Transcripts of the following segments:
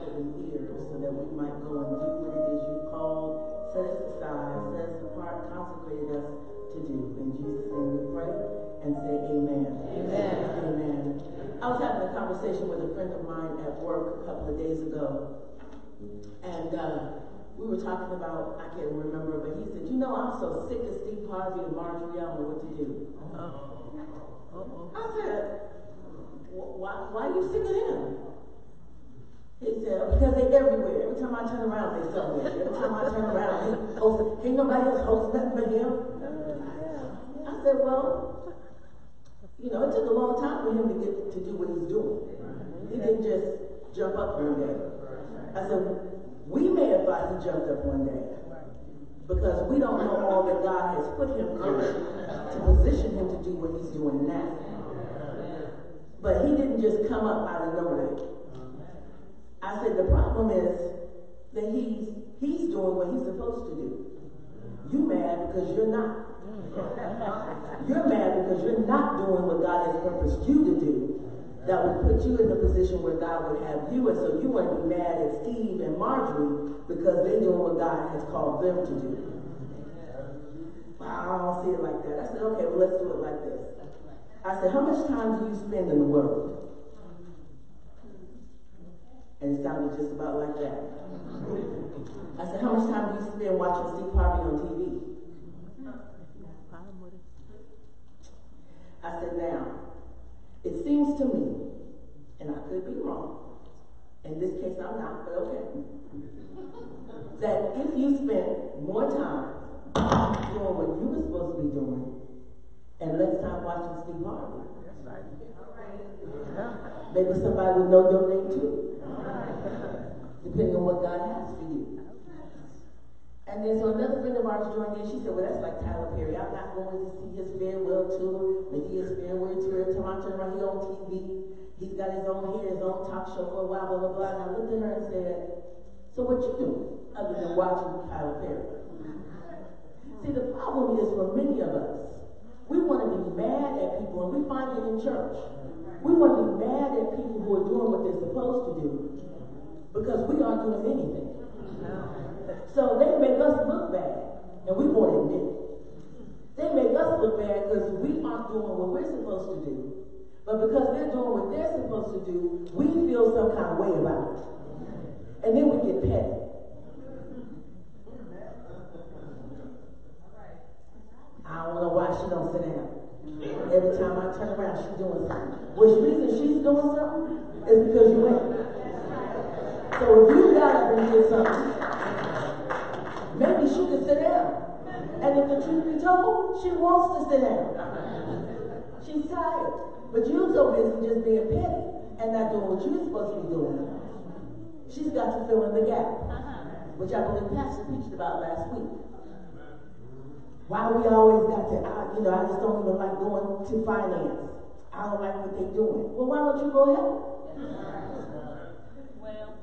open hearts, open so that we might go and do what it is you called, set us aside, set us apart, consecrated us to do. In Jesus' name we pray and say amen. Amen. Amen. I was having a conversation with a friend of mine at work a couple of days ago, and uh, we were talking about, I can't remember, but he said, You know, I'm so sick of Steve Harvey and Marjorie, I don't know what to do. Uh-oh. I said, why, why are you sick of them? He said, because they everywhere. Every time I turn around, they somewhere. Every time I turn around, he hosts, can't nobody else host nothing but him. I said, well, you know, it took a long time for him to get to do what he's doing. He didn't just jump up one day. I said, we may have thought he jumped up one day because we don't know all that God has put him through to position him to do what he's doing now. But he didn't just come up out of nowhere. I said the problem is that he's he's doing what he's supposed to do. You mad because you're not. You're mad because you're not doing what God has purposed you to do. That would put you in the position where God would have you, and so you wouldn't be mad at Steve and Marjorie because they're doing what God has called them to do. Wow, I don't see it like that. I said, okay, well, let's do it like this. I said, how much time do you spend in the Word? And it sounded just about like that. I said, how much time do you spend watching Steve Harvey on TV? I said, now, it seems to me, and I could be wrong, in this case I'm not, but okay, that if you spent more time doing what you were supposed to be doing and less time watching Steve Harvey, maybe somebody would know your name too, depending on what God has for you. And then so another friend of ours joined in. She said, "Well, that's like Tyler Perry. I'm not going to see his farewell tour. But he is farewell tour. Every time turn around, he's on TV. He's got his own here, his own talk show for a while, blah blah blah." And I looked at her and said, "So what you doing other than watching Tyler Perry?" See, the problem is for many of us, we want to be mad at people, and we find it in church. We want to be mad at people who are doing what they're supposed to do because we aren't doing anything. So they make us look bad, and we won't admit it. They make us look bad because we aren't doing what we're supposed to do. But because they're doing what they're supposed to do, we feel some kind of way about it. And then we get petty. I don't know why she don't sit down. Every time I turn around, she's doing something. Which reason she's doing something is because you ain't. So if you got up and did something, maybe she could sit down. And if the truth be told, she wants to sit down. She's tired. But you're so busy just being petty and not doing what you're supposed to be doing. She's got to fill in the gap, which I believe Pastor preached about last week. Why we always got to, you know, I just don't even like going to finance. I don't like what they're doing. Well, why don't you go help? Well,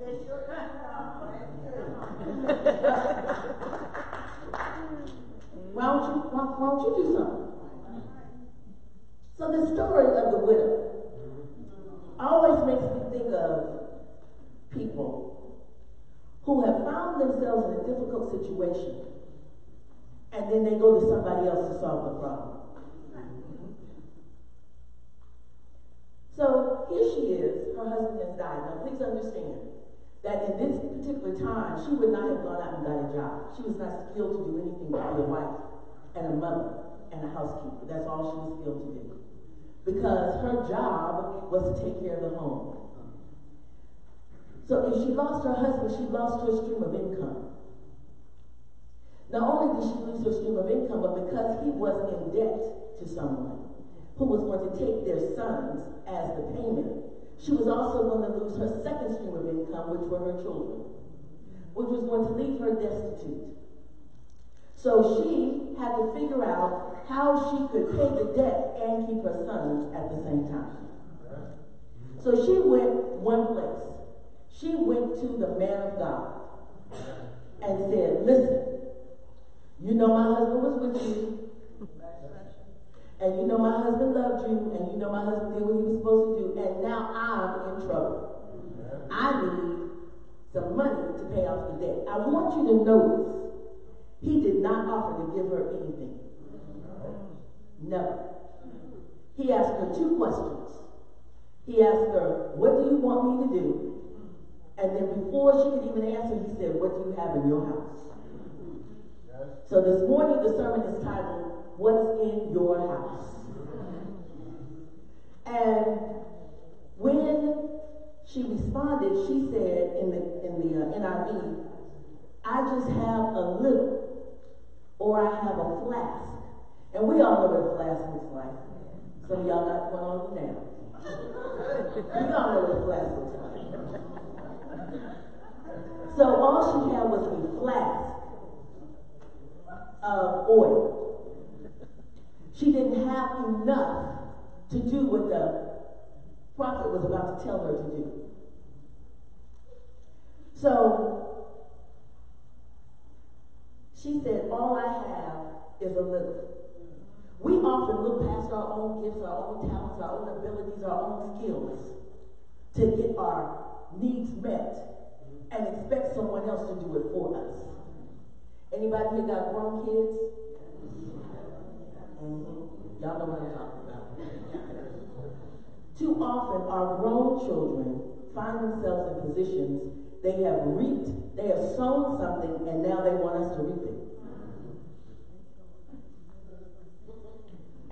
Why don't you why, why don't you do something? So the story of the widow always makes me think of people who have found themselves in a difficult situation and then they go to somebody else to solve the problem. So here she is, her husband has died. Now please understand that in this particular time, she would not a job. She was not skilled to do anything but be a wife and a mother and a housekeeper. That's all she was skilled to do. Because her job was to take care of the home. So if she lost her husband, she lost her stream of income. Not only did she lose her stream of income, but because he was in debt to someone who was going to take their sons as the payment, she was also going to lose her second stream of income, which were her children, which was going to leave her destitute. So she had to figure out how she could pay the debt and keep her sons at the same time. So she went one place. She went to the man of God and said, Listen, you know my husband was with you. And you know my husband loved you, and you know my husband did what he was supposed to do, and now I'm in trouble. I need some money to pay off the debt. I want you to notice, he did not offer to give her anything. No. He asked her two questions. He asked her, What do you want me to do? And then before she could even answer, he said, What do you have in your house? So this morning, the sermon is titled, what's in your house. And when she responded, she said in the in the uh, NIV, I just have a little, or I have a flask. And we all know what a flask looks like. Some of y'all got one on now. we all know what a flask looks like. So all she had was a flask of oil. She didn't have enough to do what the prophet was about to tell her to do. So she said, All I have is a little. We often look past our own gifts, our own talents, our own abilities, our own skills to get our needs met and expect someone else to do it for us. Anybody here got grown kids? Mm-hmm. Y'all know what I'm talking about. Too often, our grown children find themselves in positions they have reaped, they have sown something, and now they want us to reap it.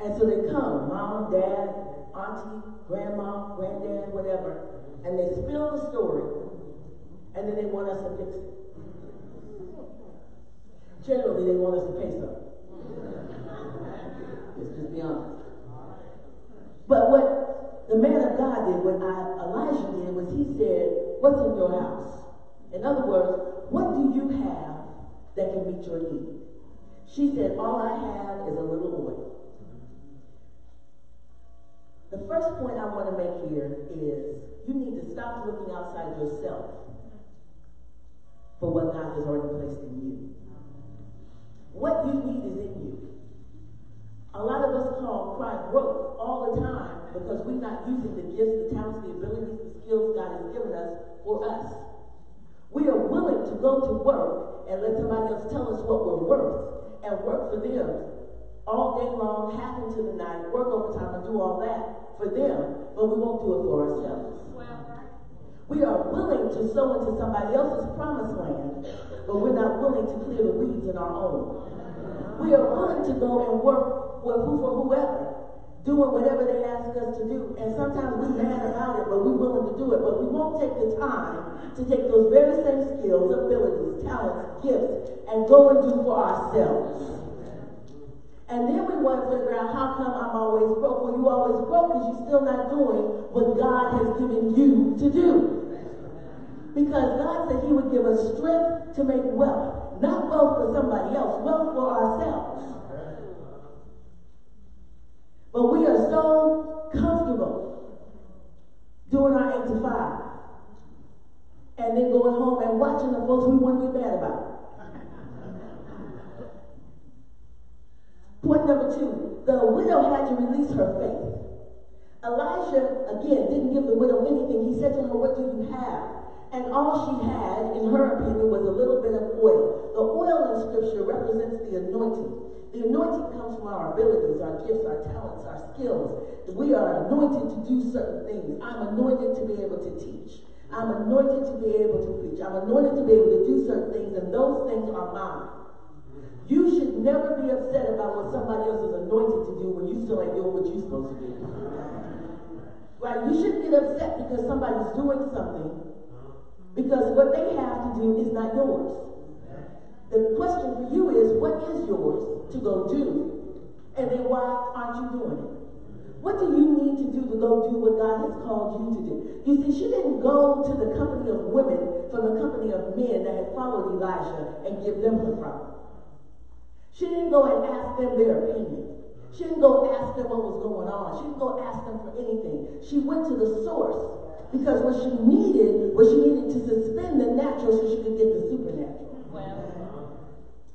And so they come, mom, dad, auntie, grandma, granddad, whatever, and they spill the story, and then they want us to fix it. Generally, they want us to pay something. Let's just be honest. But what the man of God did, what I, Elijah did, was he said, What's in your house? In other words, what do you have that can meet your need? She said, All I have is a little oil. The first point I want to make here is you need to stop looking outside yourself for what God has already placed in you. What you need is in you. A lot of us call cry broke all the time because we're not using the gifts, the talents, the abilities, the skills God has given us for us. We are willing to to work and let somebody else tell us what we're worth and work for them all day long, half into the night, work overtime and do all that for them, but we won't do it for ourselves. We are willing to sow into somebody else's promised land, but we're not willing to clear the weeds in our own. We are willing to go and work for, for whoever, doing whatever they ask us to do. And sometimes we're mad about it, but we're willing to do it. But we won't take the time to take those very same skills, abilities, talents, gifts, and go and do for ourselves. And then we want to figure out how come I'm always broke. Well, you always broke because you're still not doing what God has given you to do. Because God said He would give us strength to make wealth. Not wealth for somebody else, wealth for ourselves. But we are so comfortable doing our 8 to 5 and then going home and watching the folks we want to be bad about. Point number two, the widow had to release her faith. Elijah, again, didn't give the widow anything. He said to her, What do you have? And all she had, in her opinion, was a little bit of oil. The oil in Scripture represents the anointing. The anointing comes from our abilities, our gifts, our talents, our skills. We are anointed to do certain things. I'm anointed to be able to teach. I'm anointed to be able to preach. I'm anointed to be able to do certain things, and those things are mine. You should never be upset about what somebody else is anointed to do when you still ain't doing what you're supposed to do. Right? You shouldn't get upset because somebody's doing something because what they have to do is not yours. The question for you is, what is yours to go do? And then why aren't you doing it? What do you need to do to go do what God has called you to do? You see, she didn't go to the company of women from the company of men that had followed Elijah and give them the problem. She didn't go and ask them their opinion. She didn't go ask them what was going on. She didn't go ask them for anything. She went to the source because what she needed was she needed to suspend the natural so she could get the supernatural.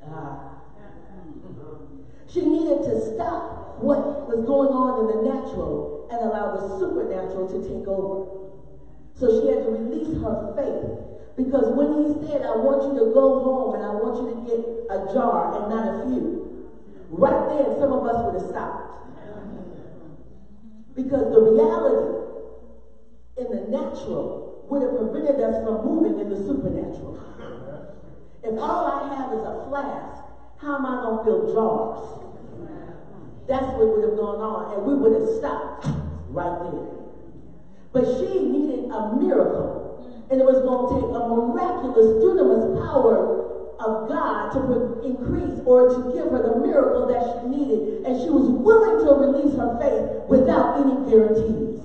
Ah. She needed to stop what was going on in the natural and allow the supernatural to take over. So she had to release her faith. Because when he said, I want you to go home and I want you to get a jar and not a few, Right then, some of us would have stopped. Because the reality natural would have prevented us from moving in the supernatural. If all I have is a flask, how am I going to fill jars? That's what would have gone on, and we would have stopped right there. But she needed a miracle, and it was going to take a miraculous, dunamis power of God to increase or to give her the miracle that she needed. And she was willing to release her faith without any guarantees.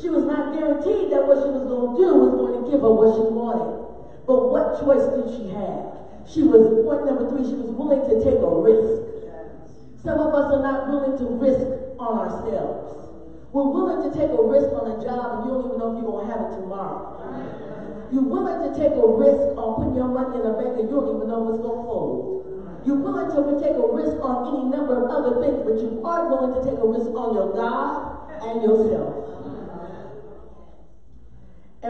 She was not guaranteed that what she was going to do was going to give her what she wanted. But what choice did she have? She was, point number three, she was willing to take a risk. Some of us are not willing to risk on ourselves. We're willing to take a risk on a job and you don't even know if you're going to have it tomorrow. You're willing to take a risk on putting your money in a bank and you don't even know what's going to fold. You're willing to take a risk on any number of other things, but you aren't willing to take a risk on your God and yourself.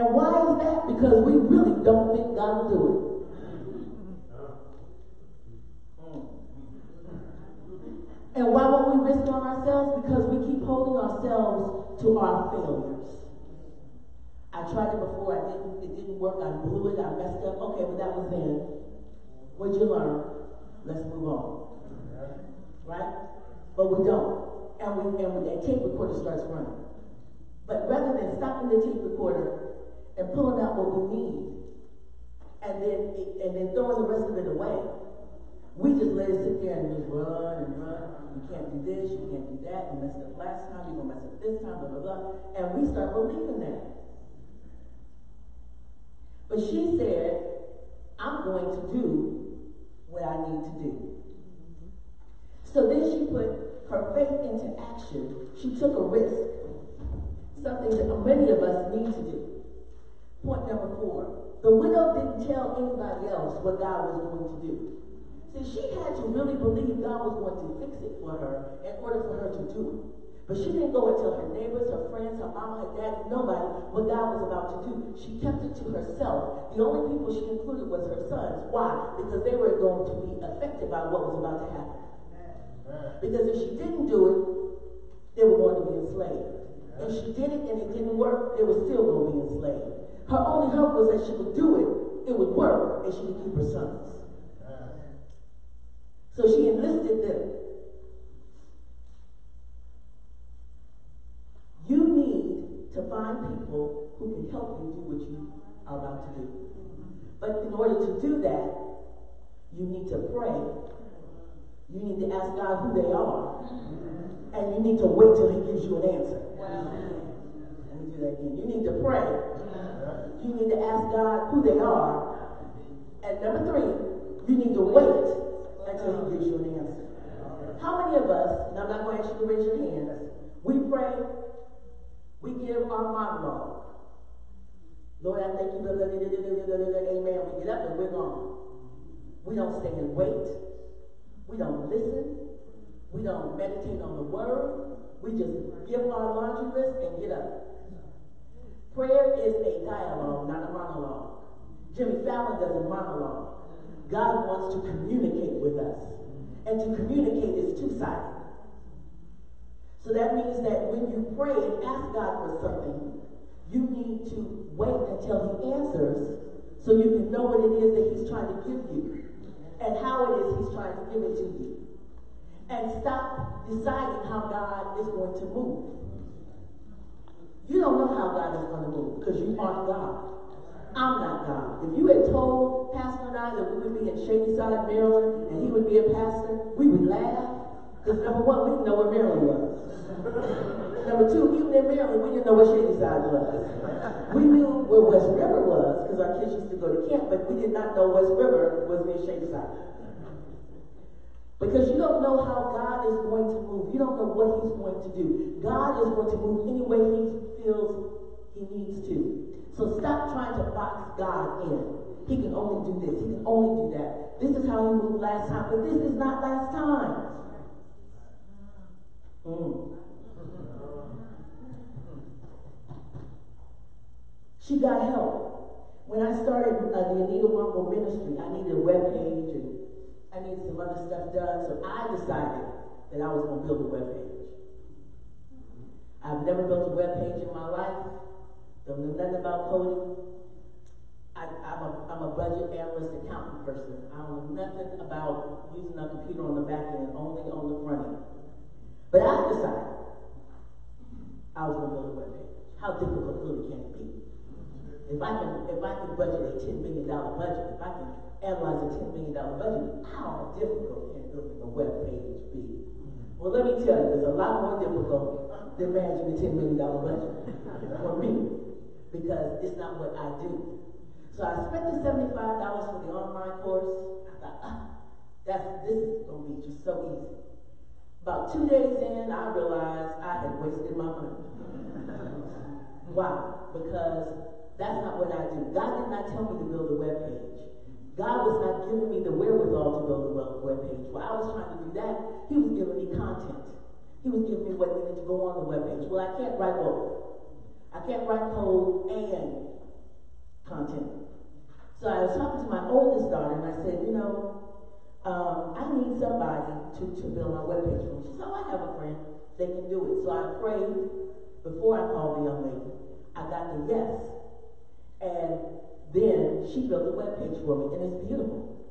And why is that? Because we really don't think God will do it. And why won't we risk on ourselves? Because we keep holding ourselves to our failures. I tried it before, I didn't, it didn't work, I blew it, I messed up. Okay, but that was then. What'd you learn? Let's move on. Right? But we don't. And we and when that tape recorder starts running. But rather than stopping the tape recorder and pulling out what we need, and then and then throwing the rest of it away, we just let it sit there and just run and run. You can't do this, you can't do that, you messed up last time, you're gonna mess up this time, blah blah blah. And we start believing that. But she said, I'm going to do what I need to do. So then she put her faith into action. She took a risk, something that many of us need to do. Point number four. The widow didn't tell anybody else what God was going to do. See, she had to really believe God was going to fix it for her in order for her to do it. But she didn't go and tell her neighbors, her friends, her mama, her dad, nobody what God was about to do. She kept it to herself. The only people she included was her sons. Why? Because they were going to be affected by what was about to happen. Because if she didn't do it, they were going to be enslaved. If she did it and it didn't work, they were still going to be enslaved. Her only hope was that she would do it, it would work, and she would keep her sons. So she enlisted them You need to find people who can help you do what you are about to do. But in order to do that, you need to pray. You need to ask God who they are. And you need to wait till he gives you an answer. Let me do that again. You need to pray. You need to ask God who they are. And number three, you need to wait until he gives you an answer. How many of us, and I'm not going to ask you to raise your hands, we pray we give our monologue. Lord, I thank you. Amen. We get up and we're gone. We don't stay and wait. We don't listen. We don't meditate on the word. We just give our laundry list and get up. Prayer is a dialogue, not a monologue. Jimmy Fallon does a monologue. God wants to communicate with us. And to communicate is two-sided. So that means that when you pray and ask God for something, you need to wait until He answers so you can know what it is that He's trying to give you and how it is He's trying to give it to you. And stop deciding how God is going to move. You don't know how God is going to move because you aren't God. I'm not God. If you had told Pastor and I that we would be in Shady Side, Maryland, and he would be a pastor, we would laugh. Because number one, we didn't know where Maryland was. number two, even in Maryland, we didn't know where Shady Side was. We knew where West River was because our kids used to go to camp, but we did not know West River was near Shady Side. Because you don't know how God is going to move. You don't know what He's going to do. God is going to move any way He feels He needs to. So stop trying to box God in. He can only do this. He can only do that. This is how He moved last time, but this is not last time. Mm. She got help. When I started uh, the Anita Wamble Ministry, I needed a web page and I needed some other stuff done, so I decided that I was going to build a web page. I've never built a web page in my life. Don't know nothing about coding. I, am a, I'm a budget analyst accountant person. I don't know nothing about using a computer on the back end, only on the front end. But I decided I was going to build a web page. How difficult can it be? If I can, if I can budget a ten million dollar budget, if I can analyze a ten million dollar budget, how difficult can building a web page be? Well, let me tell you, it's a lot more difficult managing a ten million dollar budget for me because it's not what I do. So I spent the seventy-five dollars for the online course. I thought, ah, that's this is gonna be just so easy. About two days in, I realized I had wasted my money. Why? Because that's not what I do. God did not tell me to build a web page. God was not giving me the wherewithal to build a web page. While I was trying to do that, He was giving me content. He was giving me what needed to go on the web page. Well, I can't write both. I can't write code and content. So I was talking to my oldest daughter, and I said, you know, um, I need somebody to, to build my web page for me. She said, oh, I have a friend. They can do it. So I prayed before I called the young lady. I got the yes. And then she built the web page for me, and it's beautiful.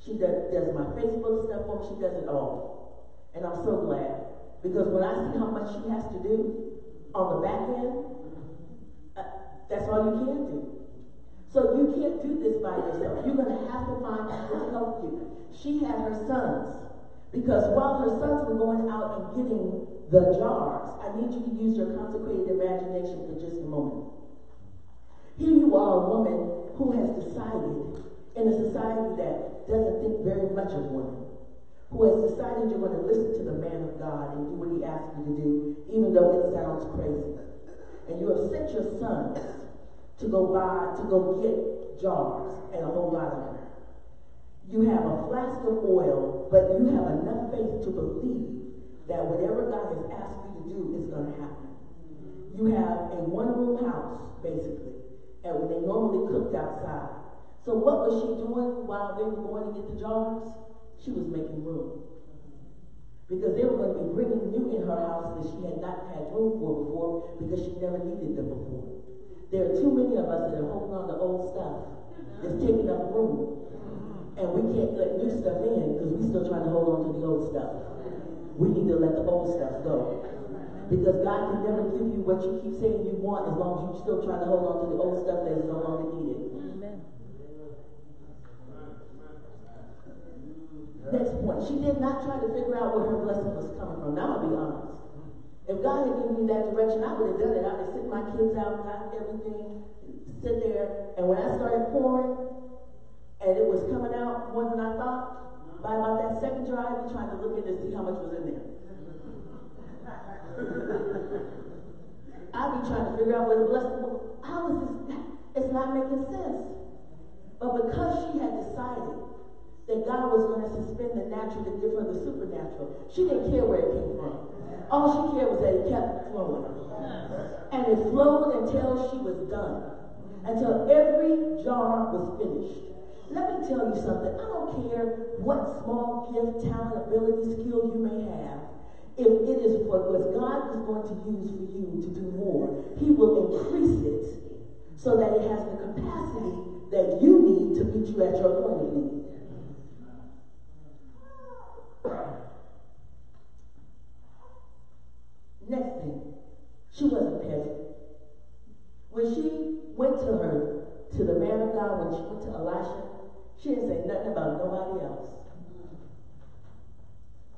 She does, does my Facebook stuff for me. She does it all. And I'm so glad. Because when I see how much she has to do on the back end, uh, that's all you can do. So you can't do this by yourself. You're going to have to find people to help you. She had her sons. Because while her sons were going out and getting the jars, I need you to use your consecrated imagination for just a moment. Here you are, a woman who has decided in a society that doesn't think very much of women, who has decided you're going to listen to the man of God and do what he asks you to do, even though it sounds crazy. And you have sent your sons to go buy, to go get jars and a whole lot of them. You have a flask of oil, but you have enough faith to believe that whatever God has asked you to do is going to happen. You have a one room house, basically and they normally cooked outside. So what was she doing while they were going to get the jars? She was making room. Because they were going to be bringing new in her house that she had not had room for before because she never needed them before. There are too many of us that are holding on to old stuff that's taking up room. And we can't let new stuff in because we're still trying to hold on to the old stuff. We need to let the old stuff go. Because God can never give you what you keep saying you want as long as you're still trying to hold on to the old stuff that is no longer needed. Amen. Next point. She did not try to figure out where her blessing was coming from. Now I'll be honest. If God had given me that direction, I would have done it. I would have sent my kids out, got everything, sit there, and when I started pouring, and it was coming out more than I thought, by about that second drive, I'd be trying to look in to see how much was in there. I'll be trying to figure out where the blessing was. How is this? It's not making sense. But because she had decided that God was going to suspend the natural to give her the supernatural, she didn't care where it came from. All she cared was that it kept flowing. And it flowed until she was done. Until every jar was finished. Let me tell you something. I don't care what small gift, talent, ability, skill you may have if it is what God is going to use for you to do more, He will increase it so that it has the capacity that you need to meet you at your point of need. Next thing, she wasn't petty. When she went to her, to the man of God, when she went to Elisha, she didn't say nothing about nobody else.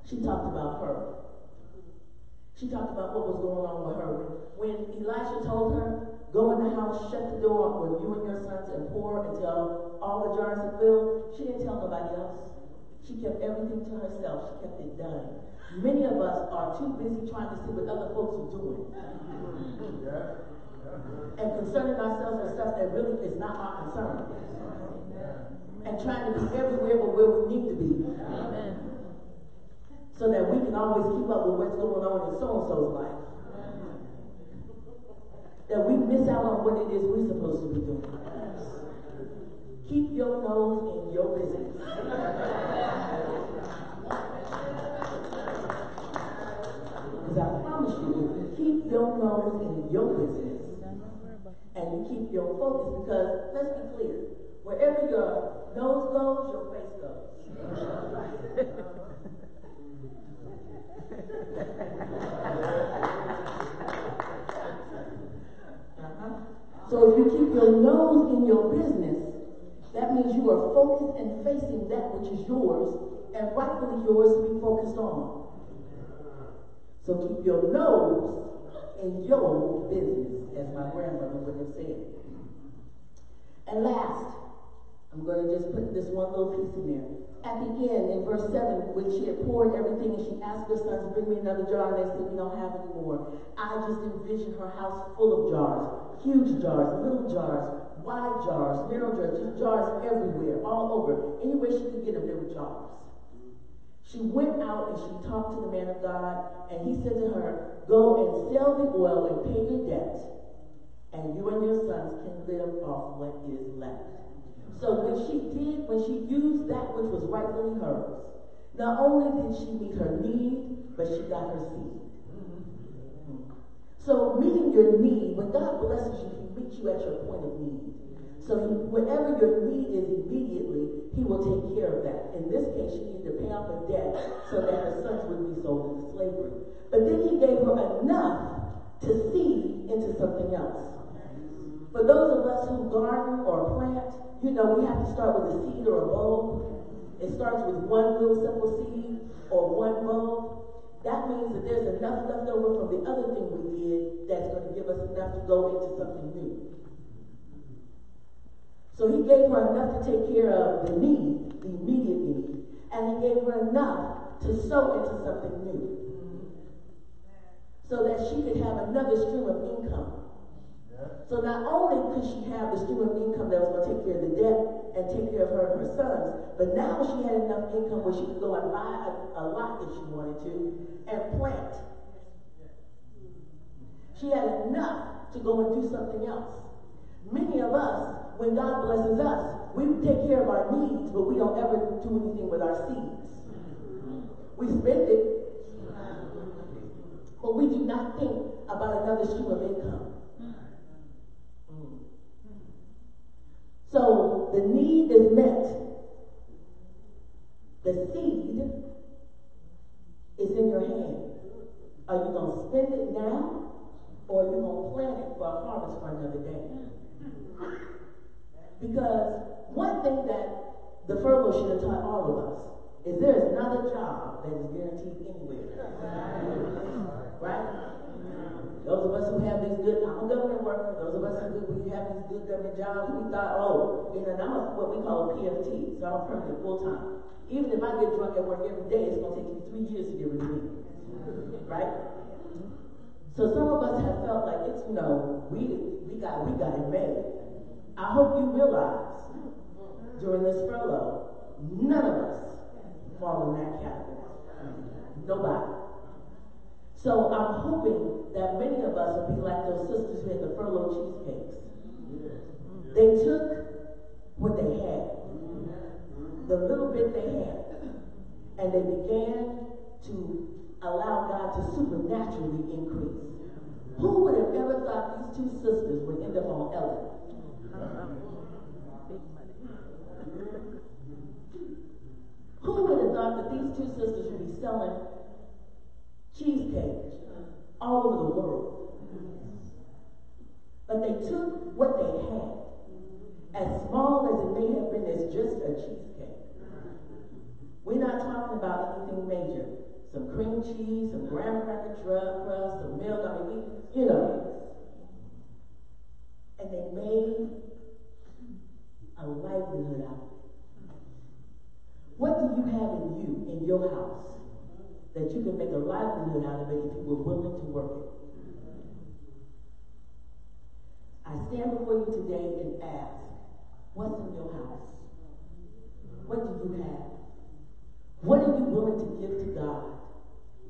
She talked about her. She talked about what was going on with her. When Elisha told her, go in the house, shut the door with you and your sons and pour until all the jars are filled, she didn't tell nobody else. She kept everything to herself. She kept it done. Many of us are too busy trying to see what other folks are doing. And concerning ourselves with stuff that really is not our concern. And trying to be everywhere but where we need to be. So that we can always keep up with what's going on in so and so's life. That we miss out on what it is we're supposed to be doing. Keep your nose in your business. Because I promise you, if you keep your nose in your business and you keep your focus, because let's be clear, wherever your nose goes, your face goes. Uh-huh. So if you keep your nose in your business, that means you are focused and facing that which is yours and rightfully yours to be focused on. So keep your nose in your business, as my grandmother would have said. And last, I'm going to just put this one little piece in there. At the end, in verse 7, when she had poured everything and she asked her sons, bring me another jar, and they said, we don't have any more. I just envisioned her house full of jars. Huge jars, little jars, wide jars, narrow jars, jars everywhere, all over. Anywhere she could get them, there were jars. She went out and she talked to the man of God, and he said to her, Go and sell the oil and pay your debt, and you and your sons can live off what is left. So when she did, when she used that which was rightfully hers, not only did she meet her need, but she got her seed. So meeting your need, when God blesses you, He meets you at your point of need. So he, whatever your need is immediately, He will take care of that. In this case, she needed to pay off a debt so that her sons wouldn't be sold into slavery. But then He gave her enough to seed into something else. For those of us who garden or plant, you know, we have to start with a seed or a bulb. It starts with one little simple seed or one bulb. That means that there's enough left over from the other thing we did that's going to give us enough to go into something new. So he gave her enough to take care of the need, the immediate need, and he gave her enough to sow into something new. So that she could have another stream of income. So not only could she have the stream of income that was going to take care of the debt and take care of her and her sons, but now she had enough income where she could go and buy a, a lot if she wanted to and plant. She had enough to go and do something else. Many of us, when God blesses us, we take care of our needs, but we don't ever do anything with our seeds. We spend it, but we do not think about another stream of income. So the need is met. The seed is in your hand. Are you going to spend it now or are you going to plant it for a harvest for another day? Because one thing that the furlough should have taught all of us is there is not a job that is guaranteed anywhere. Right? Those of us who have these good, government worker, those of us who we have these good government jobs, we thought, oh, you know, I'm what we call a PFT, so I'm permanent full time. Even if I get drunk at work every day, it's going to take me three years to get rid of me. Right? So some of us have felt like it's, you know, we, we, got, we got it made. I hope you realize during this furlough, none of us fall in that category. Nobody. So I'm hoping that many of us will be like those sisters who had the furlough cheesecakes. They took what they had, the little bit they had, and they began to allow God to supernaturally increase. Who would have ever thought these two sisters would end up on Ellen? Who would have thought that these two sisters would be selling cheesecake all over the world? But they took what they had, as small as it may have been as just a cheesecake. We're not talking about anything major. Some cream cheese, some graham cracker crust, some milk, I mean, you know. And they made a livelihood out of it. What do you have in you, in your house, can make a livelihood out of it if you were willing to work it? I stand before you today and ask, what's in your house? What do you have? What are you willing to give to God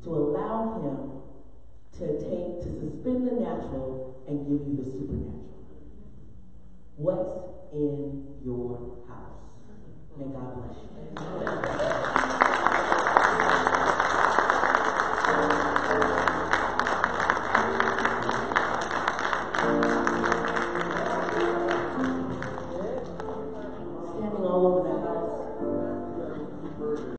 to allow Him to take, to suspend the natural and give you the supernatural? What's in your house? May God bless you.